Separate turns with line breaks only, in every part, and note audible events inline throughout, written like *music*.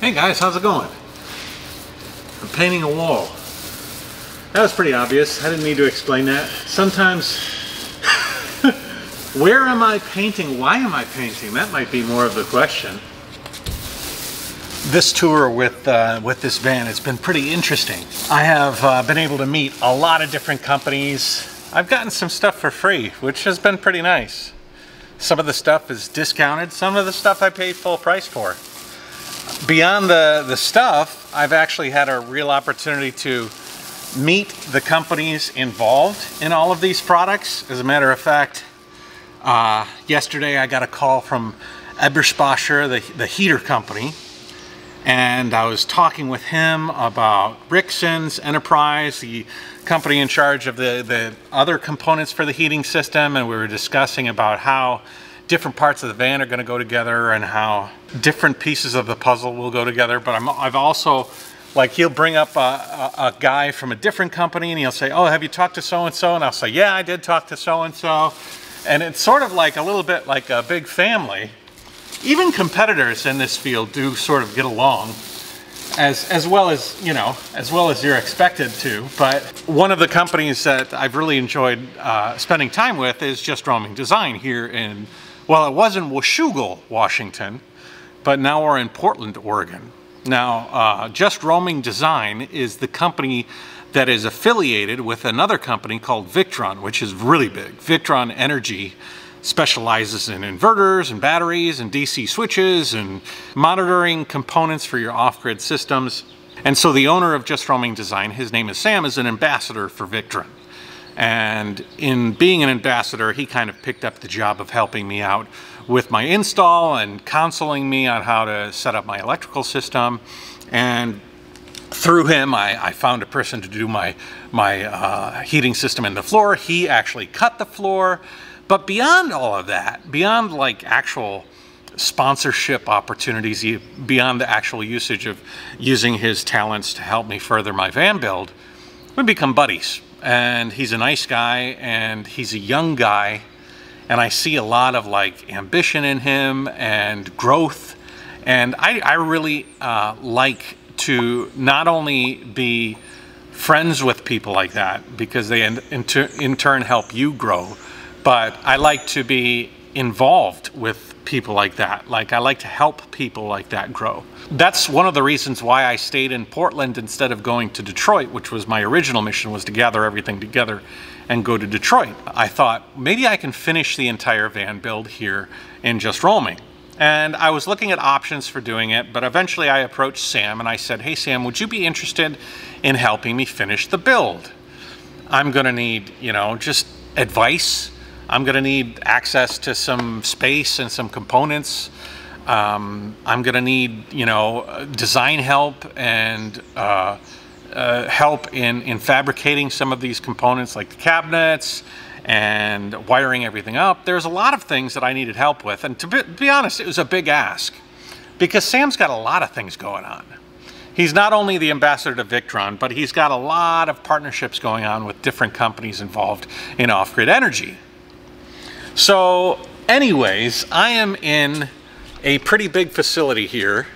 Hey guys, how's it going? I'm painting a wall. That was pretty obvious. I didn't need to explain that. Sometimes, *laughs* where am I painting? Why am I painting? That might be more of the question. This tour with uh, with this van it's been pretty interesting. I have uh, been able to meet a lot of different companies. I've gotten some stuff for free, which has been pretty nice. Some of the stuff is discounted. Some of the stuff I paid full price for. Beyond the, the stuff, I've actually had a real opportunity to meet the companies involved in all of these products. As a matter of fact, uh, yesterday I got a call from Eberspacher, the, the heater company, and I was talking with him about Rixens Enterprise, the company in charge of the, the other components for the heating system, and we were discussing about how different parts of the van are going to go together and how different pieces of the puzzle will go together. But i have also, like, he'll bring up a, a, a, guy from a different company and he'll say, Oh, have you talked to so and so? And I'll say, Yeah, I did talk to so and so. And it's sort of like a little bit like a big family. Even competitors in this field do sort of get along as as well as you know as well as you're expected to but one of the companies that I've really enjoyed uh, spending time with is just roaming design here in well, it was in Washougal, Washington, but now we're in Portland, Oregon. Now, uh, Just Roaming Design is the company that is affiliated with another company called Victron, which is really big. Victron Energy specializes in inverters and batteries and DC switches and monitoring components for your off-grid systems. And so the owner of Just Roaming Design, his name is Sam, is an ambassador for Victron. And in being an ambassador, he kind of picked up the job of helping me out with my install and counseling me on how to set up my electrical system. And through him, I, I found a person to do my, my uh, heating system in the floor. He actually cut the floor. But beyond all of that, beyond like actual sponsorship opportunities, beyond the actual usage of using his talents to help me further my van build, we become buddies and he's a nice guy and he's a young guy and I see a lot of like ambition in him and growth. And I, I really uh, like to not only be friends with people like that because they in, in, in turn help you grow but I like to be involved with people like that like I like to help people like that grow that's one of the reasons why I stayed in Portland instead of going to Detroit, which was my original mission was to gather everything together and go to Detroit. I thought maybe I can finish the entire van build here in just roaming. And I was looking at options for doing it, but eventually I approached Sam and I said, hey Sam, would you be interested in helping me finish the build? I'm gonna need, you know, just advice. I'm gonna need access to some space and some components. Um, I'm going to need, you know, design help and uh, uh, help in, in fabricating some of these components like the cabinets and wiring everything up. There's a lot of things that I needed help with. And to be, to be honest, it was a big ask because Sam's got a lot of things going on. He's not only the ambassador to Victron, but he's got a lot of partnerships going on with different companies involved in off-grid energy. So anyways, I am in a pretty big facility here.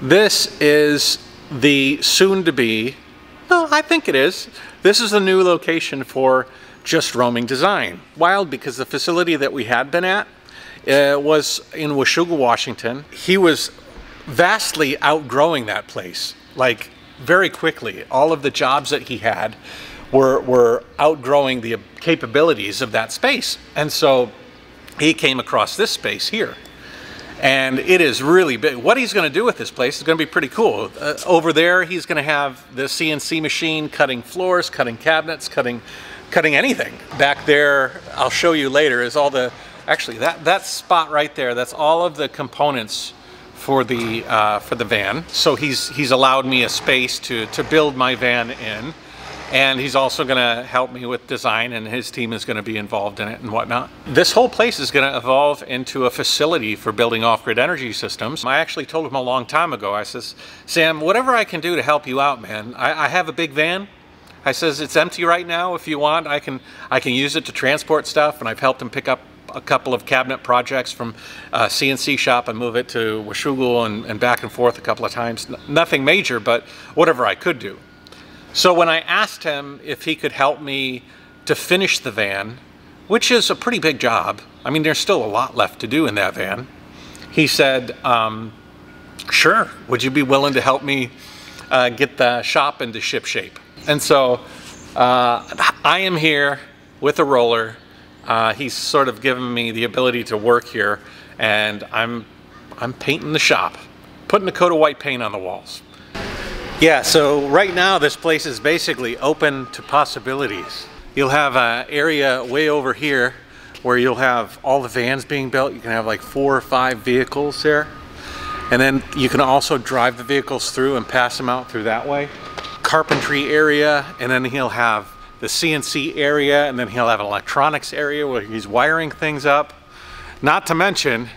This is the soon-to-be, no, I think it is. This is the new location for Just Roaming Design. Wild because the facility that we had been at uh, was in Washougal, Washington. He was vastly outgrowing that place, like very quickly. All of the jobs that he had were, were outgrowing the capabilities of that space. And so he came across this space here and it is really big. What he's going to do with this place is going to be pretty cool. Uh, over there, he's going to have the CNC machine cutting floors, cutting cabinets, cutting, cutting anything. Back there, I'll show you later, is all the, actually that, that spot right there, that's all of the components for the, uh, for the van. So he's, he's allowed me a space to, to build my van in and he's also going to help me with design and his team is going to be involved in it and whatnot. This whole place is going to evolve into a facility for building off-grid energy systems. I actually told him a long time ago, I says, Sam, whatever I can do to help you out, man, I, I have a big van. I says, it's empty right now. If you want, I can, I can use it to transport stuff and I've helped him pick up a couple of cabinet projects from uh, CNC shop and move it to Washougal and, and back and forth a couple of times. N nothing major, but whatever I could do. So when I asked him if he could help me to finish the van, which is a pretty big job, I mean, there's still a lot left to do in that van, he said, um, sure, would you be willing to help me uh, get the shop into ship shape? And so uh, I am here with a roller. Uh, he's sort of given me the ability to work here and I'm, I'm painting the shop, putting a coat of white paint on the walls. Yeah, so right now this place is basically open to possibilities. You'll have an area way over here where you'll have all the vans being built. You can have like four or five vehicles there. And then you can also drive the vehicles through and pass them out through that way. Carpentry area, and then he'll have the CNC area, and then he'll have an electronics area where he's wiring things up. Not to mention,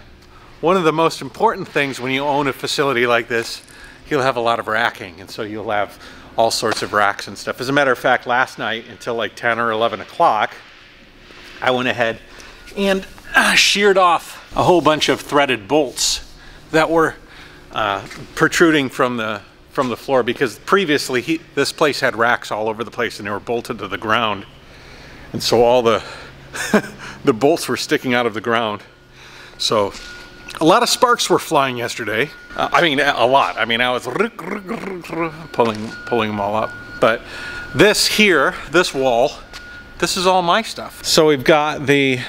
one of the most important things when you own a facility like this, he'll have a lot of racking, and so you'll have all sorts of racks and stuff. As a matter of fact, last night until like 10 or 11 o'clock, I went ahead and uh, sheared off a whole bunch of threaded bolts that were uh, protruding from the from the floor because previously he, this place had racks all over the place and they were bolted to the ground. And so all the *laughs* the bolts were sticking out of the ground. So a lot of sparks were flying yesterday uh, I mean a lot I mean I was pulling pulling them all up but this here this wall this is all my stuff so we've got the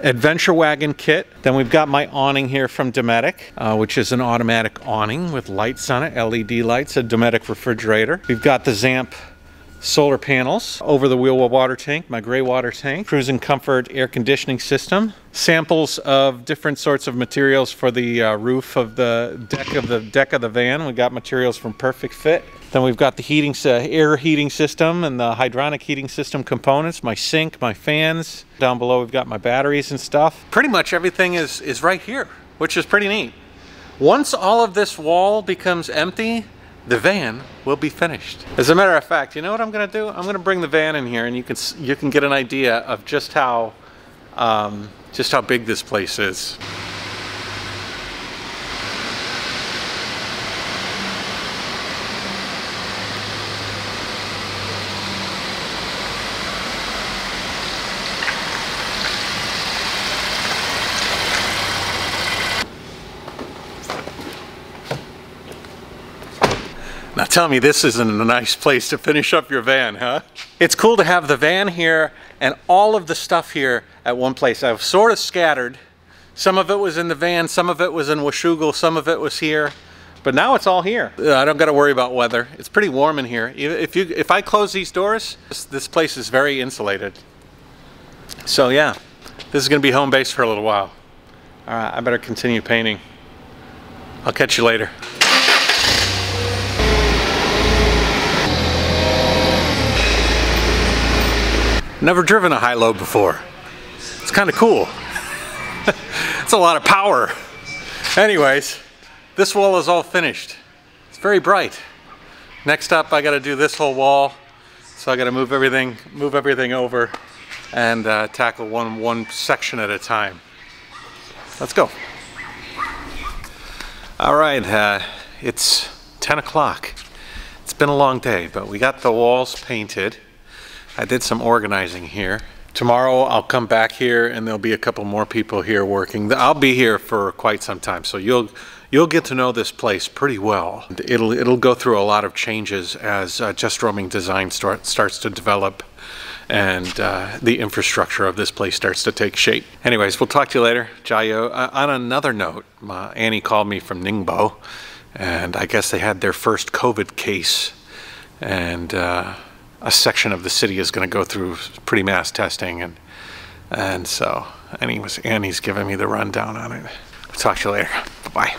adventure wagon kit. Then we've got my awning here from Dometic, uh, which is an automatic awning with lights on it, LED lights, a Dometic refrigerator. We've got the Zamp solar panels over the wheel well water tank, my gray water tank, cruising comfort air conditioning system, samples of different sorts of materials for the uh, roof of the deck of the deck of the van. We got materials from Perfect Fit. Then we've got the heating uh, air heating system and the hydronic heating system components, my sink, my fans. Down below we've got my batteries and stuff. Pretty much everything is, is right here, which is pretty neat. Once all of this wall becomes empty, the van will be finished. As a matter of fact, you know what I'm gonna do? I'm gonna bring the van in here and you can you can get an idea of just how um, just how big this place is. Now tell me this isn't a nice place to finish up your van, huh? It's cool to have the van here and all of the stuff here at one place. I've sort of scattered. Some of it was in the van, some of it was in Washougal, some of it was here. But now it's all here. Uh, I don't got to worry about weather. It's pretty warm in here. If you if I close these doors, this, this place is very insulated. So yeah, this is going to be home base for a little while. All right, I better continue painting. I'll catch you later. Never driven a high-low before. It's kind of cool. *laughs* it's a lot of power. Anyways, this wall is all finished. It's very bright. Next up, I got to do this whole wall. So I got to move everything, move everything over, and uh, tackle one one section at a time. Let's go. All right, uh, it's 10 o'clock. It's been a long day, but we got the walls painted. I did some organizing here. Tomorrow I'll come back here and there'll be a couple more people here working. I'll be here for quite some time, so you'll you'll get to know this place pretty well. It'll it'll go through a lot of changes as uh, just roaming design start, starts to develop and uh, the infrastructure of this place starts to take shape. Anyways, we'll talk to you later, JaYoe. Uh, on another note, Annie called me from Ningbo, and I guess they had their first COVID case, and uh, a section of the city is going to go through pretty mass testing and and so and he was and he's giving me the rundown on it. I'll talk to you later. Bye bye.